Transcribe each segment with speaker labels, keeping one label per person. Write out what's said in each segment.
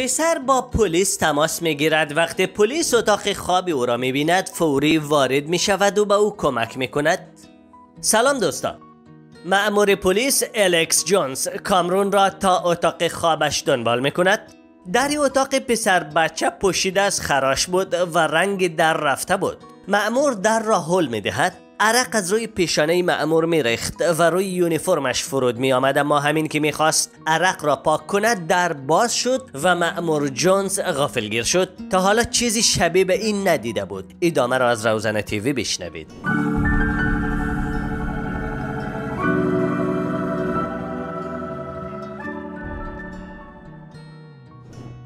Speaker 1: پسر با پلیس تماس می گیرد وقتی پلیس اتاق خواب او را می بیند فوری وارد می شود و به او کمک می کند سلام دوستان. معمور پلیس الکس جونز کامرون را تا اتاق خوابش دنبال می کند در اتاق پسر بچه پوشیده از خراش بود و رنگ در رفته بود. معمور در را حل می دهد عرق از روی پیشانه معمور می ریخت و روی یونیفرمش فرود می آمد اما همین که می خواست عرق را پاک کند در باز شد و معمور جونز غافلگیر شد. تا حالا چیزی شبیه به این ندیده بود. ادامه را از روزن تیوی بشنوید.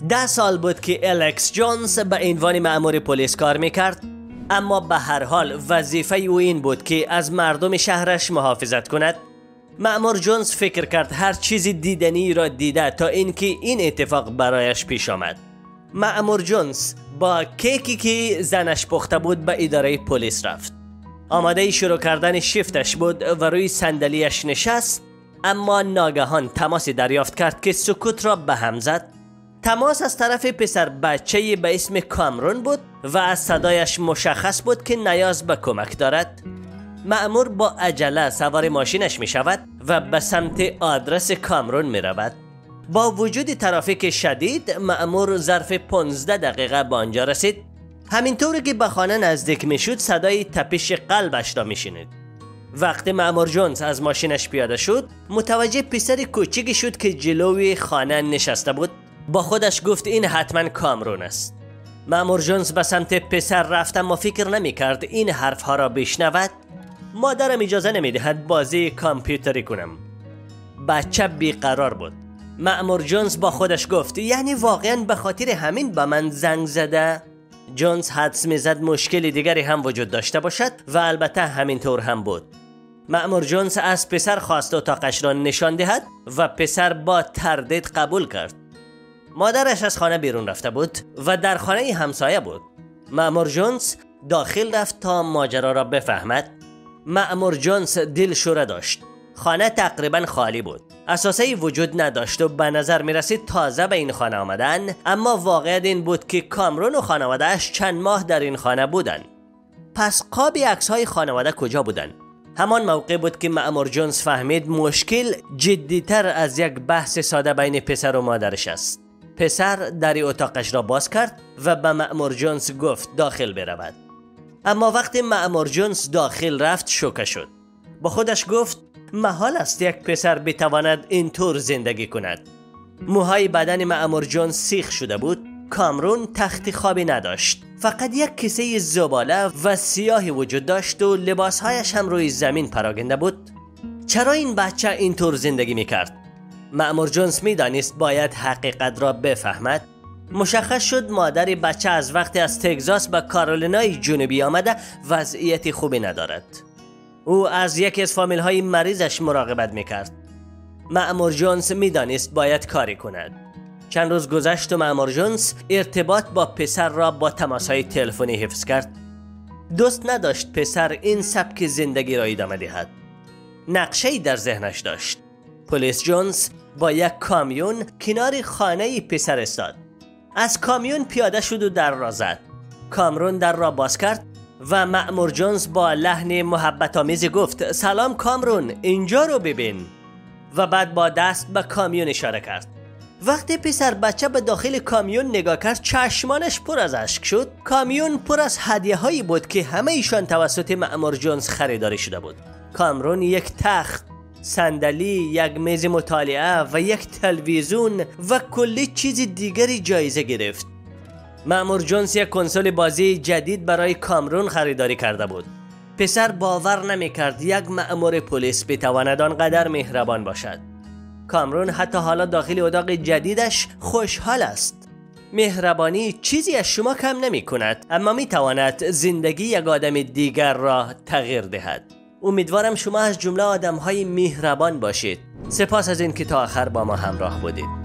Speaker 1: ده سال بود که الکس جونز به عنوان معمور پلیس کار می‌کرد. اما به هر حال وظیفه او این بود که از مردم شهرش محافظت کند. معمور جونز فکر کرد هر چیزی دیدنی را دیده تا اینکه این اتفاق برایش پیش آمد. معمور جونز با کیکی که زنش پخته بود به اداره پلیس رفت. آماده شروع کردن شیفتش بود و روی صندلیاش نشست اما ناگهان تماسی دریافت کرد که سکوت را به هم زد. تماس از طرف پسر بچه به اسم کامرون بود و از صدایش مشخص بود که نیاز به کمک دارد. معمور با عجله سوار ماشینش می شود و به سمت آدرس کامرون می رود. با وجود ترافیک شدید معمور ظرف 15 دقیقه به آنجا رسید. همینطور که به خانه نزدیک می شد صدای تپش قلبش را می شنید. وقتی معمور جونز از ماشینش پیاده شد متوجه پسر کوچیکی شد که جلوی خانه نشسته بود. با خودش گفت این حتما کامرون است. مامور جونز به سمت پسر رفت اما فکر نمی کرد این حرف ها را بشنود. مادرم اجازه نمی دهد بازی کامپیوتری کنم. بچه بیقرار بود. مامور جونز با خودش گفت یعنی واقعا به خاطر همین به من زنگ زده؟ جونز حدس می‌زد مشکلی دیگری هم وجود داشته باشد و البته همینطور هم بود. مامور جونز از پسر خواست اتاقش را نشان دهد و پسر با تردید قبول کرد. مادرش از خانه بیرون رفته بود و در خانه همسایه بود. معمور جونز داخل رفت تا ماجرا را بفهمد. معمور جونز دل شوره داشت. خانه تقریبا خالی بود. اساسه وجود نداشت و به نظر می رسید تازه به این خانه آمدن اما واقعیت این بود که کامرون و خانوادهش چند ماه در این خانه بودن. پس قابی عکس های خانواده کجا بودن؟ همان موقع بود که معمور جونز فهمید مشکل جدیتر از یک بحث ساده بین پسر و مادرش است. پسر در اتاقش را باز کرد و به معمور جونز گفت داخل برود. اما وقتی معمور جونز داخل رفت شوکه شد. با خودش گفت محال است یک پسر بتواند اینطور زندگی کند. موهای بدن معمور جونز سیخ شده بود. کامرون تخت خوابی نداشت. فقط یک کیسه زباله و سیاهی وجود داشت و لباسهایش هم روی زمین پراگنده بود. چرا این بچه اینطور زندگی می‌کرد؟ معمور جونز می‌دانست باید حقیقت را بفهمد. مشخص شد مادر بچه از وقتی از تگزاس به کارولینای جنوبی آمده وضعیت خوبی ندارد. او از یکی از فامیل های مریضش مراقبت می‌کرد. معمور جونز می‌دانست باید کاری کند. چند روز گذشت و معمور جونز ارتباط با پسر را با تماس های تلفنی حفظ کرد. دوست نداشت پسر این سبک زندگی را ادامه دهد. نقشه در ذهنش داشت. پلیس جونز با یک کامیون کنار خانه پسر استاد. از کامیون پیاده شد و در را زد. کامرون در را باز کرد و معمور جونز با لحن محبت آمیزی گفت سلام کامرون اینجا رو ببین. و بعد با دست به کامیون اشاره کرد. وقتی پسر بچه به داخل کامیون نگاه کرد چشمانش پر از اشک شد. کامیون پر از هدیه هایی بود که همه ایشان توسط معمور جونز خریداری شده بود. کامرون یک تخت صندلی یک میز مطالعه و یک تلویزیون و کلی چیز دیگری جایزه گرفت. معمور جونز یک کنسول بازی جدید برای کامرون خریداری کرده بود. پسر باور نمی‌کرد یک مأمور پلیس بتواند آنقدر مهربان باشد. کامرون حتی حالا داخل اتاق جدیدش خوشحال است. مهربانی چیزی از شما کم نمی کند اما می تواند زندگی یک آدم دیگر را تغییر دهد. امیدوارم شما از جمله آدم های مهربان باشید. سپاس از اینکه تا آخر با ما همراه بودید.